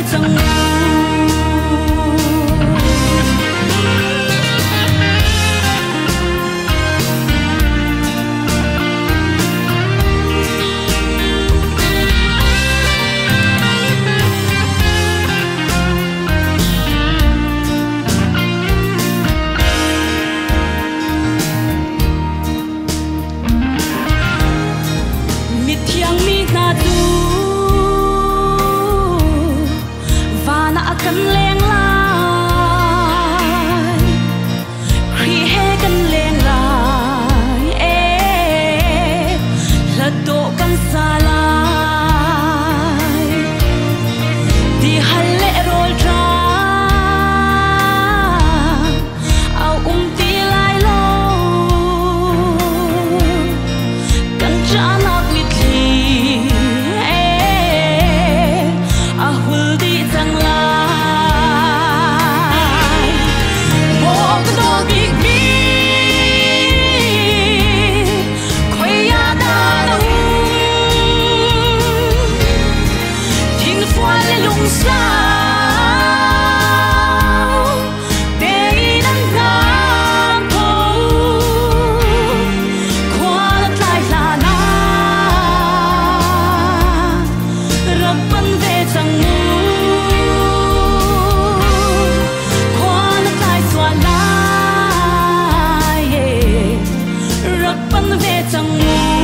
你还？分分别赠我。